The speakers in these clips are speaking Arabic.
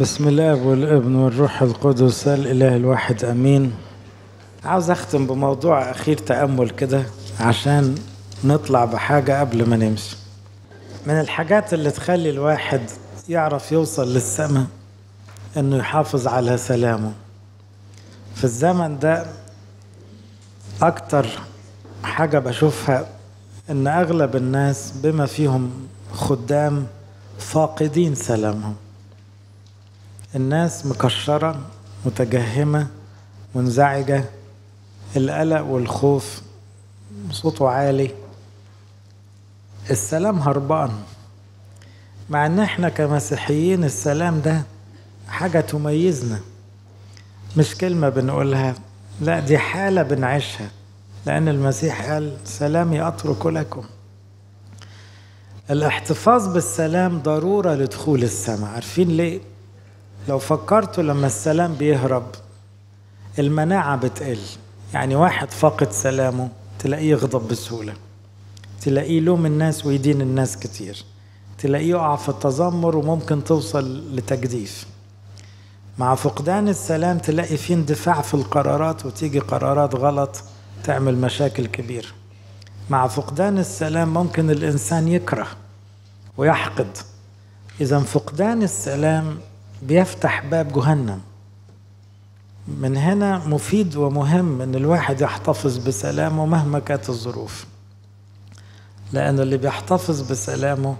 بسم الله والابن والروح القدس الإله الواحد آمين. عاوز أختم بموضوع أخير تأمل كده عشان نطلع بحاجة قبل ما نمشي. من الحاجات اللي تخلي الواحد يعرف يوصل للسماء إنه يحافظ على سلامه. في الزمن ده أكتر حاجة بشوفها إن أغلب الناس بما فيهم خدام فاقدين سلامهم. الناس مكشرة متجهمة منزعجة القلق والخوف صوته عالي. السلام هربان. مع إن إحنا كمسيحيين السلام ده حاجة تميزنا. مش كلمة بنقولها لا دي حالة بنعيشها. لأن المسيح قال سلامي أترك لكم. الاحتفاظ بالسلام ضرورة لدخول السماء. عارفين ليه؟ لو فكرتوا لما السلام بيهرب المناعة بتقل. يعني واحد فاقد سلامه تلاقيه يغضب بسهولة. تلاقيه يلوم الناس ويدين الناس كتير. تلاقيه يقع في التذمر وممكن توصل لتجديف. مع فقدان السلام تلاقي في اندفاع في القرارات وتيجي قرارات غلط تعمل مشاكل كبيرة. مع فقدان السلام ممكن الإنسان يكره ويحقد. إذا فقدان السلام بيفتح باب جهنم. من هنا مفيد ومهم إن الواحد يحتفظ بسلامه مهما كانت الظروف. لأن اللي بيحتفظ بسلامه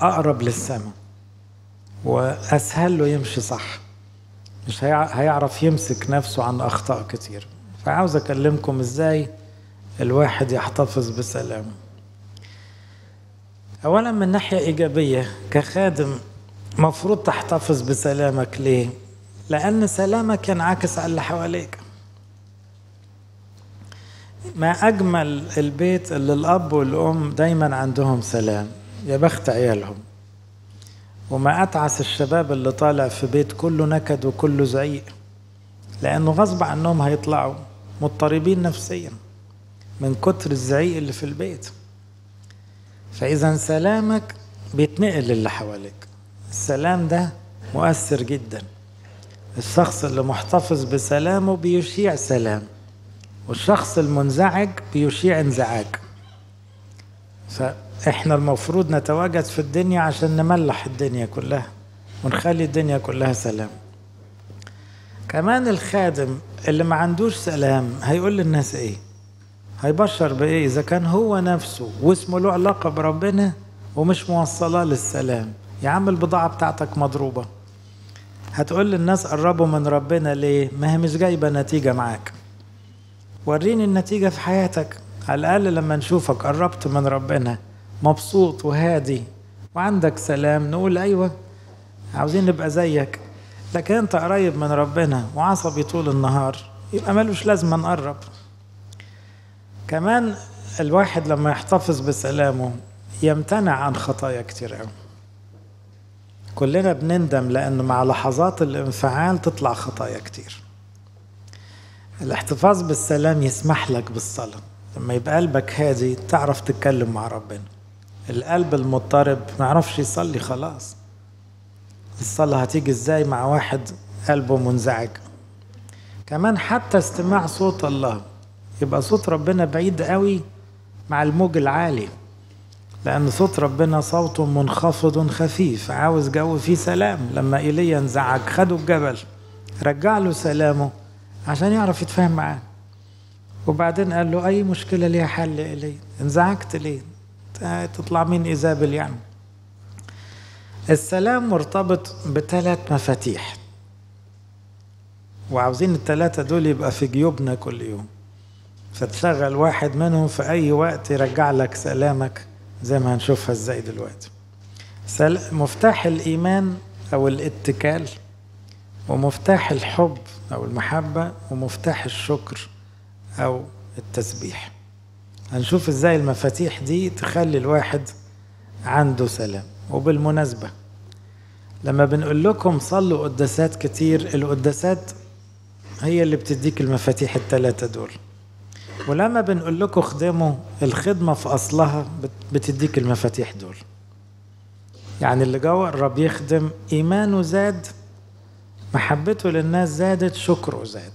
أقرب للسماء وأسهل له يمشي صح. مش هيعرف يمسك نفسه عن أخطاء كتير. فعاوز أكلمكم إزاي الواحد يحتفظ بسلامه. اولا من ناحية إيجابية كخادم مفروض تحتفظ بسلامك. ليه؟ لأن سلامك ينعكس على اللي حواليك. ما أجمل البيت اللي الأب والأم دايما عندهم سلام يا بخت عيالهم. وما أتعس الشباب اللي طالع في بيت كله نكد وكله زعيق لأنه غصب عنهم هيطلعوا مضطربين نفسيا من كتر الزعيق اللي في البيت. فاذا سلامك بيتنقل للي حواليك. السلام ده مؤثر جدا. الشخص اللي محتفظ بسلامه بيشيع سلام والشخص المنزعج بيشيع انزعاج. فإحنا المفروض نتواجد في الدنيا عشان نملح الدنيا كلها ونخلي الدنيا كلها سلام. كمان الخادم اللي ما عندوش سلام هيقول للناس إيه؟ هيبشر بإيه؟ إذا كان هو نفسه واسمه له علاقة بربنا ومش موصله للسلام. يا عم البضاعة بتاعتك مضروبة. هتقول للناس قربوا من ربنا ليه؟ ما هي مش جايبة نتيجة معاك. وريني النتيجة في حياتك. على الأقل لما نشوفك قربت من ربنا مبسوط وهادي وعندك سلام نقول أيوة عاوزين نبقى زيك. لكن أنت قريب من ربنا وعصبي طول النهار يبقى ملوش لازمة نقرب. كمان الواحد لما يحتفظ بسلامه يمتنع عن خطايا كتير قوي كلنا بنندم لأن مع لحظات الانفعال تطلع خطايا كتير. الاحتفاظ بالسلام يسمح لك بالصلاة لما يبقى قلبك هادي تعرف تتكلم مع ربنا. القلب المضطرب ما يعرفش يصلي خلاص. الصلاة هتيجي إزاي مع واحد قلبه منزعج؟ كمان حتى استماع صوت الله. يبقى صوت ربنا بعيد قوي مع الموج العالي. لأن صوت ربنا صوت منخفض خفيف. عاوز جو فيه سلام. لما إيليا انزعج خده الجبل. رجع له سلامه عشان يعرف يتفاهم معاه. وبعدين قال له أي مشكلة ليها حل إيليا؟ انزعجت ليه؟ تطلع مين إيزابل يعني السلام مرتبط بثلاث مفاتيح. وعاوزين الثلاثة دول يبقى في جيوبنا كل يوم. فتشغل واحد منهم في أي وقت يرجع لك سلامك. زي ما هنشوفها إزاي دلوقتي. مفتاح الإيمان أو الاتكال ومفتاح الحب أو المحبة ومفتاح الشكر أو التسبيح. هنشوف إزاي المفاتيح دي تخلي الواحد عنده سلام. وبالمناسبة لما بنقول لكم صلوا قداسات كتير القداسات هي اللي بتديك المفاتيح الثلاثه دول. ولما بنقول لكم خدموا الخدمة في أصلها بتديك المفاتيح دول. يعني اللي جرب يخدم إيمانه زاد محبته للناس زادت شكره زاد.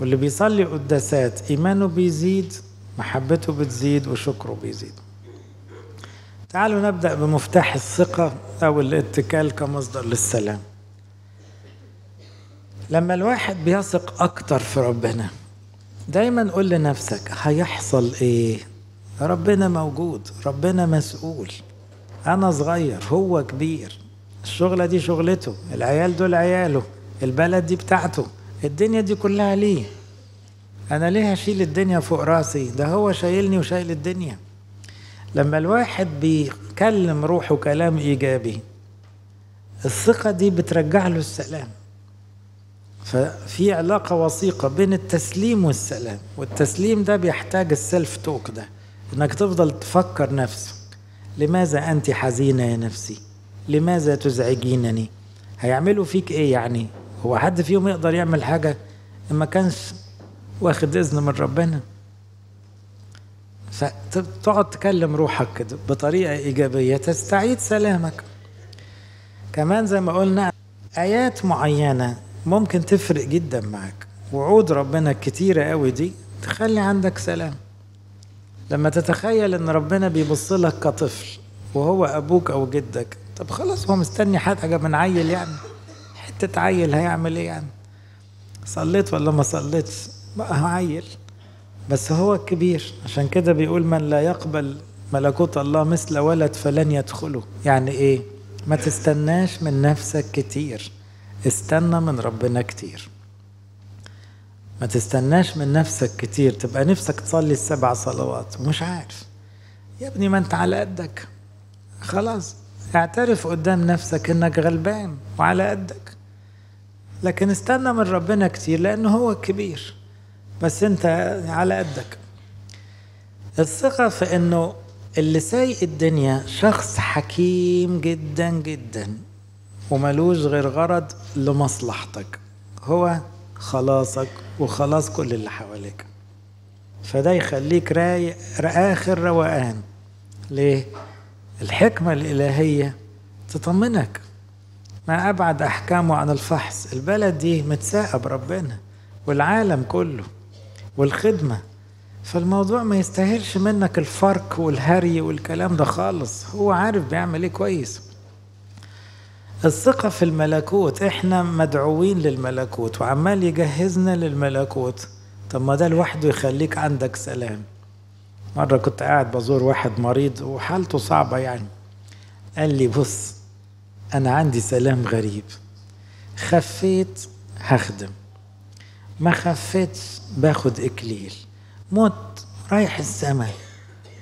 واللي بيصلي قداسات إيمانه بيزيد محبته بتزيد وشكره بيزيد. تعالوا نبدأ بمفتاح الثقة أو الاتكال كمصدر للسلام. لما الواحد بيثق أكتر في ربنا دايما قول لنفسك هيحصل إيه؟ ربنا موجود ربنا مسؤول. أنا صغير هو كبير. الشغلة دي شغلته العيال دول عياله البلد دي بتاعته الدنيا دي كلها ليه؟ أنا ليه هشيل الدنيا فوق راسي؟ ده هو شايلني وشايل الدنيا. لما الواحد بيكلم روحه كلام إيجابي الثقة دي بترجع له السلام. ففي علاقة وثيقة بين التسليم والسلام والتسليم ده بيحتاج السيلف توك ده إنك تفضل تفكر نفسك لماذا أنت حزينة يا نفسي؟ لماذا تزعجينني؟ هيعملوا فيك إيه يعني؟ هو حد فيهم يقدر يعمل حاجة؟ ما كانش واخد إذن من ربنا. فتقعد تكلم روحك كده بطريقة إيجابية تستعيد سلامك. كمان زي ما قلنا آيات معينة ممكن تفرق جدا معك وعود ربنا الكتيرة قوي دي تخلي عندك سلام. لما تتخيل إن ربنا بيبص لك كطفل وهو أبوك أو جدك طب خلاص هو مستني حاجة من عيل يعني. حتة عيل هيعمل إيه يعني؟ صليت ولا ما صليتش؟ بقى عيل. بس هو الكبير عشان كده بيقول من لا يقبل ملكوت الله مثل ولد فلن يدخله. يعني إيه؟ ما تستناش من نفسك كتير. استنى من ربنا كتير. ما تستناش من نفسك كتير تبقى نفسك تصلي السبع صلوات. ومش عارف. يا ابني ما انت على قدك. خلاص اعترف قدام نفسك انك غلبان وعلى قدك. لكن استنى من ربنا كتير لأنه هو الكبير بس انت على قدك. الثقة في إنه اللي سايق الدنيا شخص حكيم جدا جدا. وملوش غير غرض لمصلحتك. هو خلاصك وخلاص كل اللي حواليك. فده يخليك رايق آخر روقان. ليه؟ الحكمة الإلهية تطمنك. ما أبعد أحكامه عن الفحص. البلد دي متساقة بربنا والعالم كله والخدمة. فالموضوع ما يستاهلش منك الفرق والهري والكلام ده خالص. هو عارف بيعمل إيه كويس. الثقة في الملكوت إحنا مدعوين للملكوت وعمال يجهزنا للملكوت. طب ما ده لوحده يخليك عندك سلام. مرة كنت قاعد بزور واحد مريض وحالته صعبة يعني. قال لي بص أنا عندي سلام غريب. خفيت هخدم. ما خفيتش باخد إكليل. موت رايح السماء.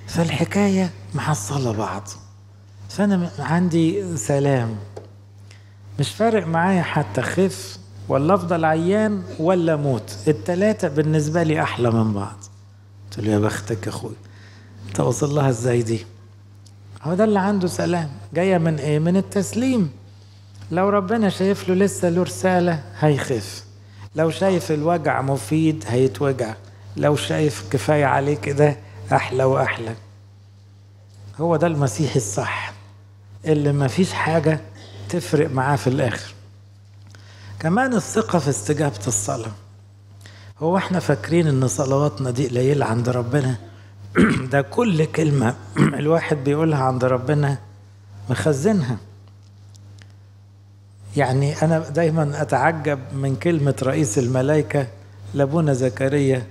فالحكاية محصلة بعض. فأنا عندي سلام. مش فارق معايا حتى خف ولا أفضل عيان ولا موت. التلاتة بالنسبة لي أحلى من بعض. قلت له يا بختك يا أخوي أنت وصل لها إزاي دي؟ هو ده اللي عنده سلام. جاية من إيه؟ من التسليم. لو ربنا شايف له لسه له رسالة هيخف. لو شايف الوجع مفيد هيتوجع. لو شايف كفاية عليه كده أحلى وأحلى. هو ده المسيح الصح. اللي ما فيش حاجة تفرق معاه في الآخر. كمان الثقة في استجابة الصلاة. هو إحنا فاكرين إن صلواتنا دي قليلة عند ربنا. ده كل كلمة الواحد بيقولها عند ربنا مخزنها. يعني أنا دايما أتعجب من كلمة رئيس الملائكة لأبونا زكريا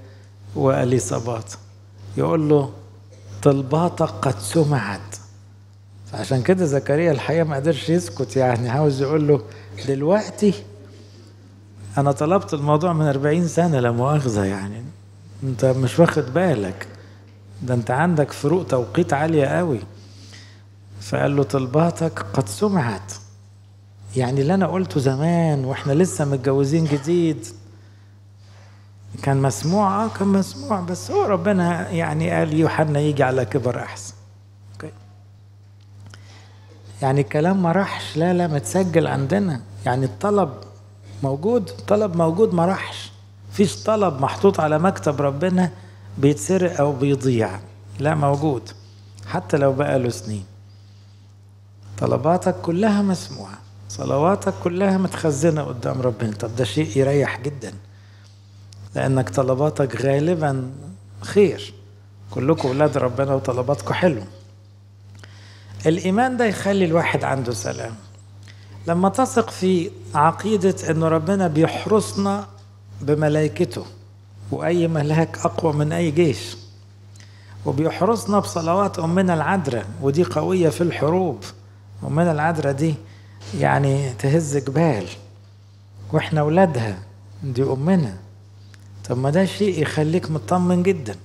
وأليصابات يقول له طلباتك قد سمعت. فعشان كده زكريا الحقيقة ما قدرش يسكت يعني عاوز يقول له دلوقتي أنا طلبت الموضوع من أربعين سنة لا مؤاخذة يعني أنت مش واخد بالك. ده أنت عندك فروق توقيت عالية قوي. فقال له طلباتك قد سمعت. يعني اللي أنا قلته زمان وإحنا لسه متجوزين جديد كان مسموع آه كان مسموع بس هو ربنا يعني قال يوحنا يجي على كبر أحسن. يعني الكلام ما راحش لا لا متسجل عندنا. يعني الطلب موجود الطلب موجود ما راحش. فيش طلب محطوط على مكتب ربنا بيتسرق أو بيضيع. لا موجود. حتى لو بقى له سنين. طلباتك كلها مسموعة. صلواتك كلها متخزنة قدام ربنا. طب ده شيء يريح جدا. لأنك طلباتك غالبا خير. كلكم ولاد ربنا وطلباتكم حلو. الإيمان ده يخلي الواحد عنده سلام. لما تثق في عقيدة أنه ربنا بيحرسنا بملائكته وأي ملاك أقوى من أي جيش وبيحرسنا بصلوات أمنا العذراء ودي قوية في الحروب أمنا العذراء دي يعني تهز جبال وإحنا ولادها دي أمنا. طب ما ده شيء يخليك مطمن جدا.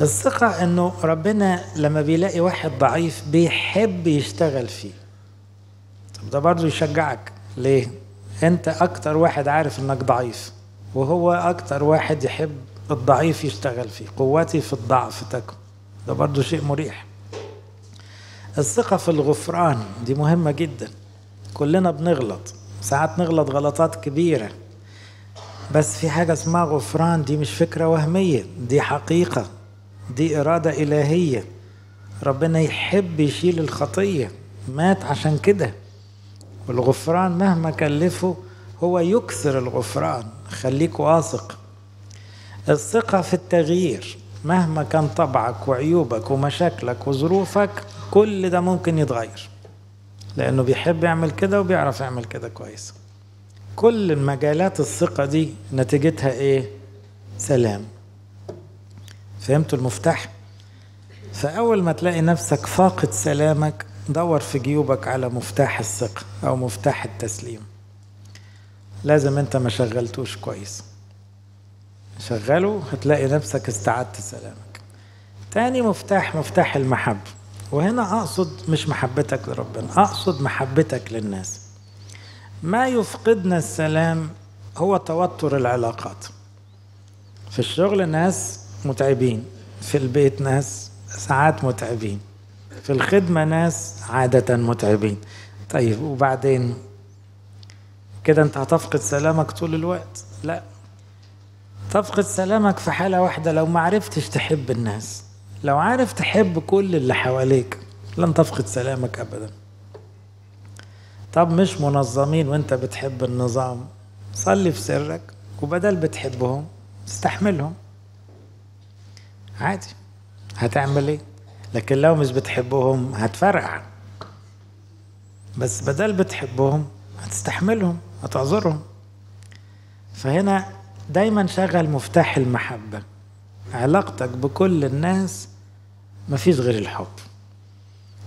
الثقة إنه ربنا لما بيلاقي واحد ضعيف بيحب يشتغل فيه. طب ده برضه يشجعك. ليه؟ أنت أكتر واحد عارف إنك ضعيف وهو أكتر واحد يحب الضعيف يشتغل فيه قوتي في الضعف تكن ده برضه شيء مريح. الثقة في الغفران دي مهمة جدا. كلنا بنغلط. ساعات نغلط غلطات كبيرة. بس في حاجة اسمها غفران دي مش فكرة وهمية دي حقيقة. دي إرادة إلهية. ربنا يحب يشيل الخطية. مات عشان كده. والغفران مهما كلفه هو يكثر الغفران. خليك واثق. الثقة في التغيير. مهما كان طبعك وعيوبك ومشاكلك وظروفك كل ده ممكن يتغير. لأنه بيحب يعمل كده وبيعرف يعمل كده كويس. كل المجالات الثقة دي نتيجتها إيه؟ سلام. فهمتوا المفتاح؟ فأول ما تلاقي نفسك فاقد سلامك دور في جيوبك على مفتاح الثقة أو مفتاح التسليم. لازم أنت ما شغلتوش كويس. شغله هتلاقي نفسك استعدت سلامك. تاني مفتاح مفتاح المحبة. وهنا أقصد مش محبتك لربنا أقصد محبتك للناس. ما يفقدنا السلام هو توتر العلاقات. في الشغل ناس متعبين. في البيت ناس ساعات متعبين. في الخدمة ناس عادة متعبين. طيب وبعدين كده انت هتفقد سلامك طول الوقت؟ لا. تفقد سلامك في حالة واحدة لو ما عرفتش تحب الناس. لو عارف تحب كل اللي حواليك لن تفقد سلامك أبدا. طب مش منظمين وانت بتحب النظام. صلي في سرك وبدل بتحبهم استحملهم. عادي. هتعمل إيه؟ لكن لو مش بتحبهم هتفرقع. بس بدل بتحبهم هتستحملهم هتعذرهم. فهنا دايما شغل مفتاح المحبة. علاقتك بكل الناس مفيش غير الحب.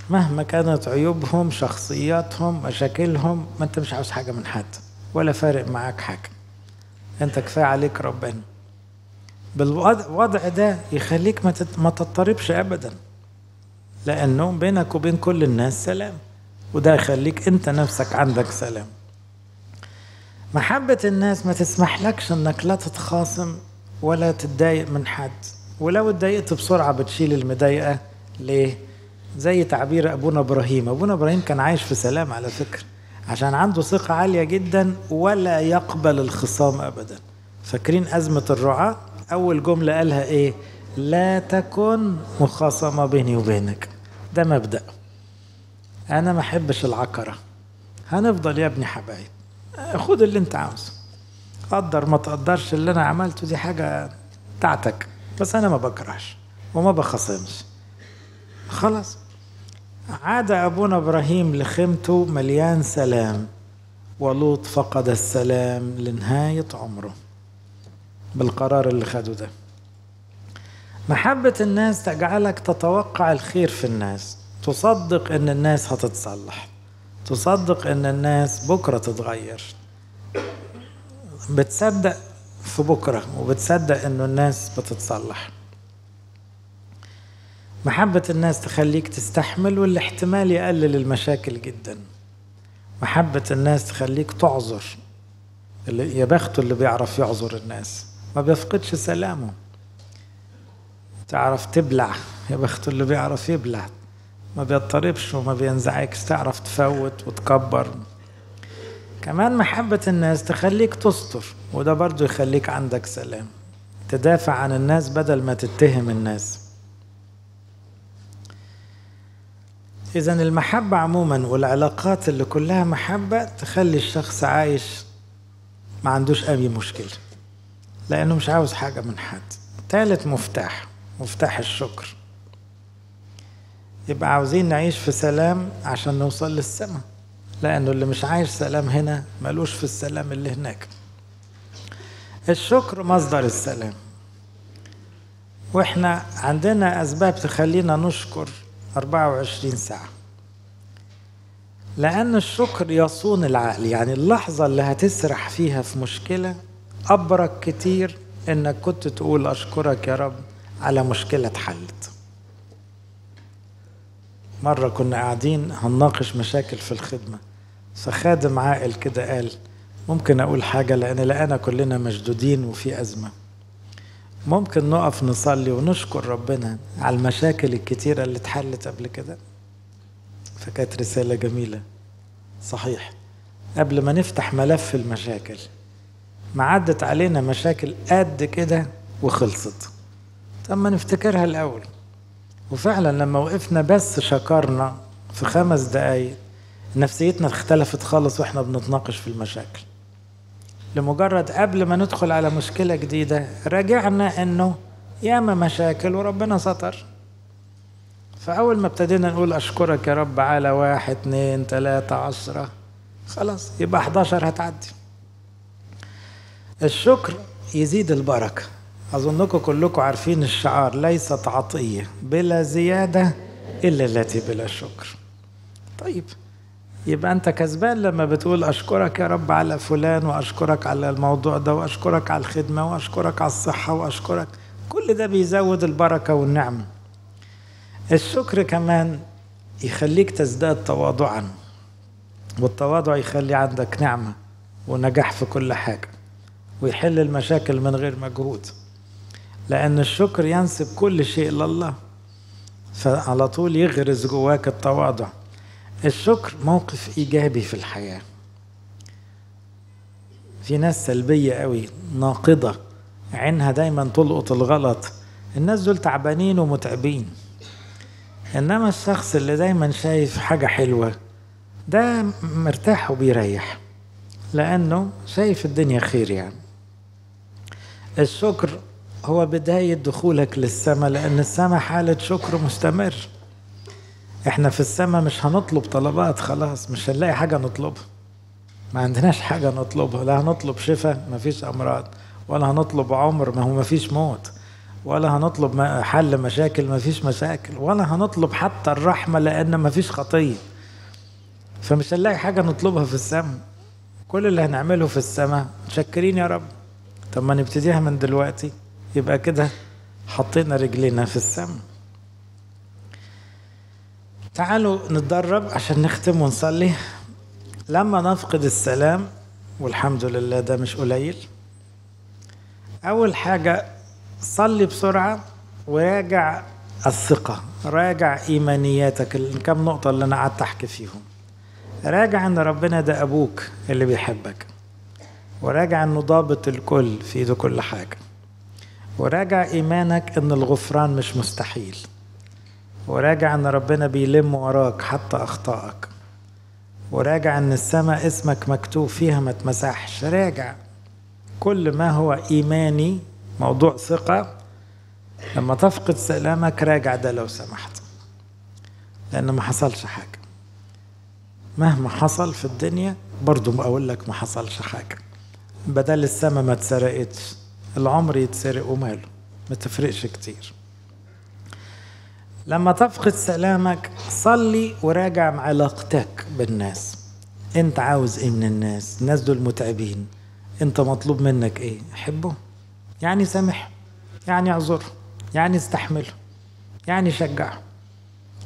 مهما كانت عيوبهم شخصياتهم مشاكلهم ما انت مش عاوز حاجة من حد ولا فارق معاك حاجة. انت كفاية عليك ربنا. بالوضع ده يخليك ما ما تضطربش ابدا. لأنه بينك وبين كل الناس سلام. وده يخليك أنت نفسك عندك سلام. محبة الناس ما تسمحلكش إنك لا تتخاصم ولا تتضايق من حد. ولو اتضايقت بسرعة بتشيل المضايقة. ليه؟ زي تعبير أبونا إبراهيم. أبونا إبراهيم كان عايش في سلام على فكرة. عشان عنده ثقة عالية جدا ولا يقبل الخصام ابدا. فاكرين أزمة الرعاة؟ أول جملة قالها إيه؟ لا تكن مخاصمة بيني وبينك. ده مبدأ. أنا ما أحبش العكرة. هنفضل يا ابني حبايب. خد اللي أنت عاوزه. قدر ما تقدرش اللي أنا عملته دي حاجة بتاعتك. بس أنا ما بكرهش وما بخصمش خلاص. عاد أبونا إبراهيم لخيمته مليان سلام. ولوط فقد السلام لنهاية عمره. بالقرار اللي خده ده. محبة الناس تجعلك تتوقع الخير في الناس. تصدق إن الناس هتتصلح. تصدق إن الناس بكرة تتغير. بتصدق في بكرة وبتصدق إنه الناس بتتصلح. محبة الناس تخليك تستحمل والاحتمال يقلل المشاكل جدا. محبة الناس تخليك تعذر. يا بخته اللي بيعرف يعذر الناس. ما بيفقدش سلامه. تعرف تبلع. يا بخته اللي بيعرف يبلع. ما بيضطربش وما بينزعجش. تعرف تفوت وتكبر. كمان محبة الناس تخليك تستر وده برضو يخليك عندك سلام. تدافع عن الناس بدل ما تتهم الناس. إذا المحبة عموما والعلاقات اللي كلها محبة تخلي الشخص عايش ما عندوش أي مشكلة. لأنه مش عاوز حاجة من حد. ثالث مفتاح مفتاح الشكر. يبقى عاوزين نعيش في سلام عشان نوصل للسماء لأنه اللي مش عايش سلام هنا ملوش في السلام اللي هناك. الشكر مصدر السلام. وإحنا عندنا أسباب تخلينا نشكر 24 ساعة. لأن الشكر يصون العقل يعني اللحظة اللي هتسرح فيها في مشكلة أبرك كتير إنك كنت تقول أشكرك يا رب على مشكلة اتحلت. مرة كنا قاعدين هنناقش مشاكل في الخدمة فخادم عاقل كده قال ممكن أقول حاجة؟ لأن لقانا كلنا مشدودين وفي أزمة. ممكن نقف نصلي ونشكر ربنا على المشاكل الكتيرة اللي اتحلت قبل كده؟ فكانت رسالة جميلة صحيح. قبل ما نفتح ملف المشاكل ما عدت علينا مشاكل قد كده وخلصت. طب ما نفتكرها الأول. وفعلا لما وقفنا بس شكرنا في خمس دقايق نفسيتنا اختلفت خالص وإحنا بنتناقش في المشاكل. لمجرد قبل ما ندخل على مشكلة جديدة راجعنا إنه ياما مشاكل وربنا ستر. فأول ما ابتدينا نقول أشكرك يا رب على واحد اتنين تلاتة عشرة خلاص يبقى 11 هتعدي. الشكر يزيد البركة. أظنكم كلكم عارفين الشعار ليست عطية بلا زيادة إلا التي بلا شكر. طيب يبقى أنت كسبان لما بتقول أشكرك يا رب على فلان وأشكرك على الموضوع ده وأشكرك على الخدمة وأشكرك على الصحة وأشكرك. كل ده بيزود البركة والنعمة الشكر كمان يخليك تزداد تواضعا والتواضع يخلي عندك نعمة ونجاح في كل حاجة. ويحل المشاكل من غير مجهود. لأن الشكر ينسب كل شيء لله فعلى طول يغرز جواك التواضع. الشكر موقف إيجابي في الحياة. في ناس سلبية قوي ناقضة عينها دايما تلقط الغلط. الناس دول تعبانين ومتعبين. إنما الشخص اللي دايما شايف حاجة حلوة ده مرتاح وبيريح. لأنه شايف الدنيا خير يعني. الشكر هو بداية دخولك للسماء لأن السماء حالة شكر مستمر. إحنا في السماء مش هنطلب طلبات خلاص مش هنلاقي حاجة نطلبها. ما عندناش حاجة نطلبها لا هنطلب شفاء مفيش أمراض ولا هنطلب عمر ما هو مفيش موت ولا هنطلب حل مشاكل مفيش مشاكل ولا هنطلب حتى الرحمة لأن مفيش خطية. فمش هنلاقي حاجة نطلبها في السماء كل اللي هنعمله في السماء متشكرين يا رب. طب ما نبتديها من دلوقتي. يبقى كده حطينا رجلينا في السماء تعالوا نتدرب عشان نختم ونصلي. لما نفقد السلام والحمد لله ده مش قليل. أول حاجة صلي بسرعة وراجع الثقة. راجع إيمانياتك الكم نقطة اللي أنا قعدت أحكي فيهم. راجع إن ربنا ده أبوك اللي بيحبك. وراجع إنه ضابط الكل في إيده كل حاجة. وراجع إيمانك إن الغفران مش مستحيل. وراجع إن ربنا بيلم وراك حتى أخطائك وراجع إن السماء اسمك مكتوب فيها ما تمسحش راجع كل ما هو إيماني موضوع ثقة لما تفقد سلامك راجع ده لو سمحت. لأن ما حصلش حاجة. مهما حصل في الدنيا برضو بقول لك ما حصلش حاجة. بدل السما ما اتسرقتش العمر يتسرق وماله. ما تفرقش كتير. لما تفقد سلامك صلي وراجع علاقتك بالناس. انت عاوز إيه من الناس؟ الناس دول متعبين. انت مطلوب منك إيه؟ حبه يعني سامح يعني اعذر يعني استحمله يعني شجعه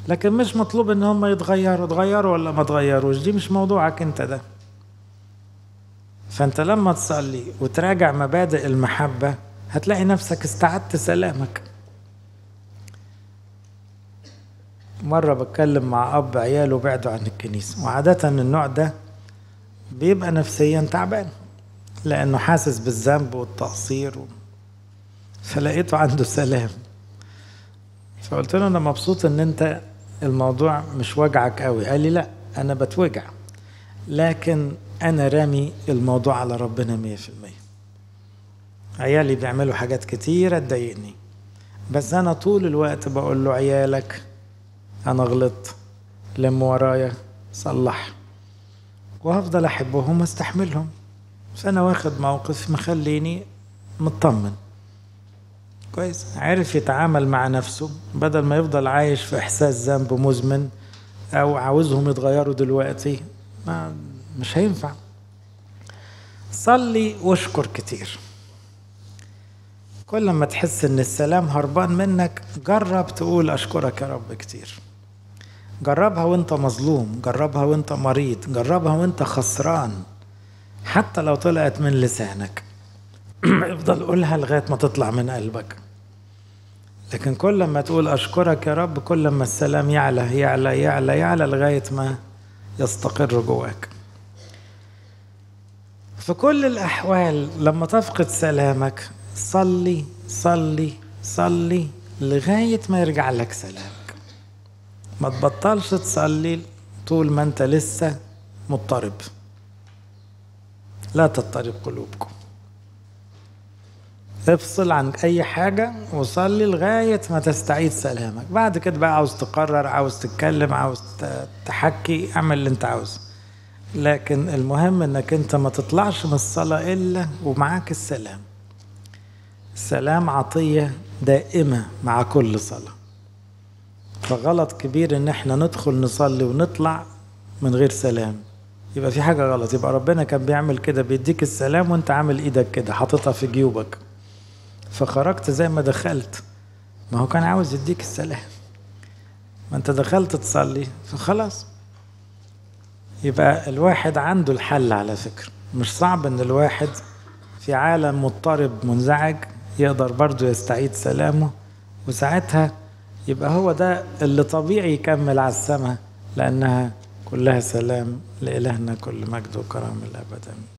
لكن مش مطلوب ان هم يتغيروا. اتغيروا ولا ما اتغيروش دي مش موضوعك انت ده. فانت لما تصلي وتراجع مبادئ المحبة هتلاقي نفسك استعدت سلامك. مرة بتكلم مع أب عياله بعدوا عن الكنيسة وعادة النوع ده بيبقى نفسيا تعبان لأنه حاسس بالذنب والتقصير و... فلقيته عنده سلام. فقلت له أنا مبسوط إن أنت الموضوع مش وجعك قوي قال لي لا أنا بتوجع. لكن أنا رامي الموضوع على ربنا مية في المية. عيالي بيعملوا حاجات كتيرة تضايقني. بس أنا طول الوقت بقول له عيالك أنا غلطت. لم ورايا صلح. وهفضل أحبهم واستحملهم. فانا واخد موقف مخليني مطمن. كويس. عرف يتعامل مع نفسه. بدل ما يفضل عايش في إحساس ذنب مزمن أو عاوزهم يتغيروا دلوقتي ما مش هينفع. صلي واشكر كتير. كل ما تحس إن السلام هربان منك جرب تقول أشكرك يا رب كتير. جربها وأنت مظلوم جربها وأنت مريض جربها وأنت خسران حتى لو طلعت من لسانك. افضل قولها لغاية ما تطلع من قلبك. لكن كل ما تقول أشكرك يا رب كل ما السلام يعلى يعلى يعلى يعلى لغاية ما يستقر جواك. في كل الأحوال لما تفقد سلامك صلي صلي صلي لغاية ما يرجع لك سلامك. ما تبطلش تصلي طول ما انت لسه مضطرب. لا تضطرب قلوبكم. افصل عن أي حاجة وصلي لغاية ما تستعيد سلامك. بعد كده بقى عاوز تقرر عاوز تتكلم عاوز تحكي اعمل اللي انت عاوزه. لكن المهم إنك أنت ما تطلعش من الصلاة إلا ومعاك السلام. السلام عطية دائمة مع كل صلاة. فغلط كبير إن إحنا ندخل نصلي ونطلع من غير سلام. يبقى في حاجة غلط يبقى ربنا كان بيعمل كده بيديك السلام وأنت عامل إيدك كده حاططها في جيوبك. فخرجت زي ما دخلت. ما هو كان عاوز يديك السلام. ما أنت دخلت تصلي فخلاص. يبقى الواحد عنده الحل على فكرة. مش صعب إن الواحد في عالم مضطرب منزعج يقدر برضه يستعيد سلامه وساعتها يبقى هو ده اللي طبيعي يكمل على السماء لأنها كلها سلام لإلهنا كل مجد وكرم الأبد